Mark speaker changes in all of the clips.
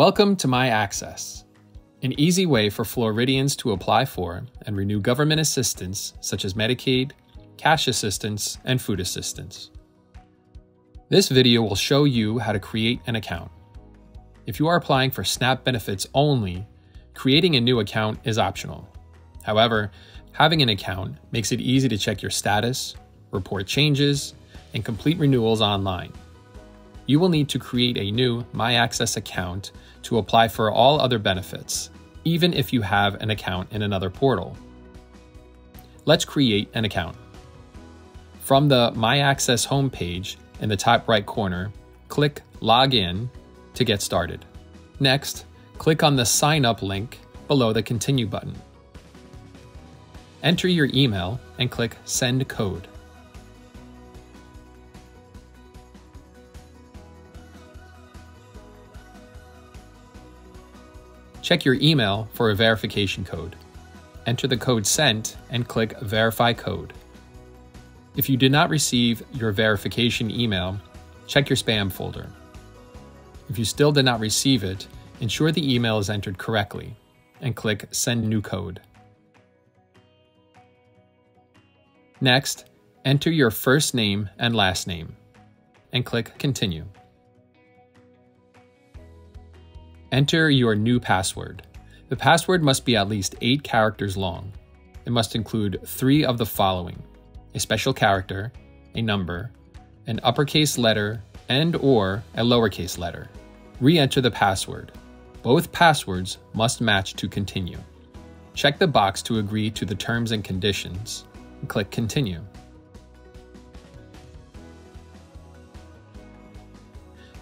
Speaker 1: Welcome to MyACCESS, an easy way for Floridians to apply for and renew government assistance such as Medicaid, cash assistance, and food assistance. This video will show you how to create an account. If you are applying for SNAP benefits only, creating a new account is optional. However, having an account makes it easy to check your status, report changes, and complete renewals online you will need to create a new MyACCESS account to apply for all other benefits, even if you have an account in another portal. Let's create an account. From the MyACCESS homepage in the top right corner, click Login to get started. Next, click on the Sign Up link below the Continue button. Enter your email and click Send Code. Check your email for a verification code. Enter the code sent and click Verify Code. If you did not receive your verification email, check your spam folder. If you still did not receive it, ensure the email is entered correctly and click Send New Code. Next, enter your first name and last name and click Continue. Enter your new password. The password must be at least 8 characters long. It must include three of the following a special character, a number, an uppercase letter, and or a lowercase letter. Re-enter the password. Both passwords must match to continue. Check the box to agree to the terms and conditions and click continue.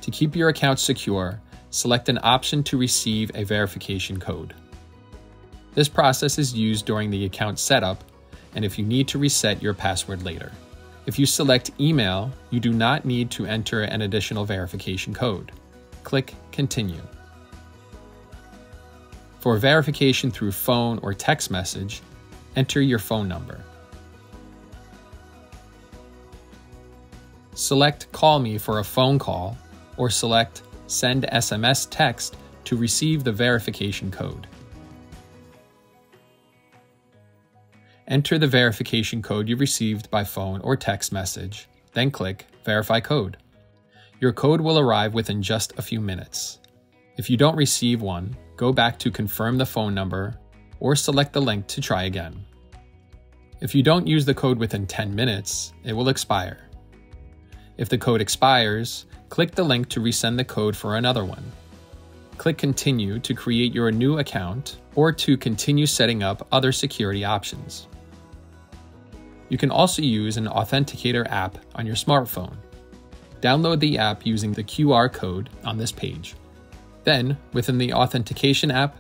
Speaker 1: To keep your account secure, select an option to receive a verification code. This process is used during the account setup and if you need to reset your password later. If you select email, you do not need to enter an additional verification code. Click Continue. For verification through phone or text message, enter your phone number. Select Call Me for a phone call or select send SMS text to receive the verification code. Enter the verification code you received by phone or text message, then click Verify Code. Your code will arrive within just a few minutes. If you don't receive one, go back to confirm the phone number or select the link to try again. If you don't use the code within 10 minutes, it will expire. If the code expires, click the link to resend the code for another one. Click Continue to create your new account or to continue setting up other security options. You can also use an Authenticator app on your smartphone. Download the app using the QR code on this page. Then, within the Authentication app,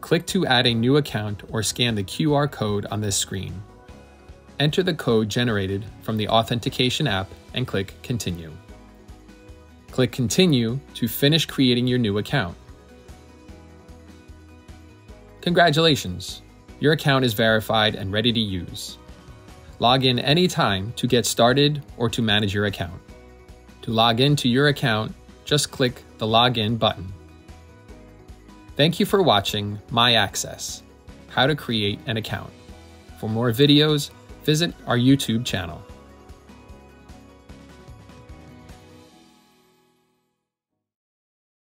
Speaker 1: click to add a new account or scan the QR code on this screen. Enter the code generated from the Authentication app and click Continue. Click Continue to finish creating your new account. Congratulations! Your account is verified and ready to use. Log in anytime to get started or to manage your account. To log into your account, just click the Login button. Thank you for watching MyACCESS, How to Create an Account. For more videos, visit our YouTube channel.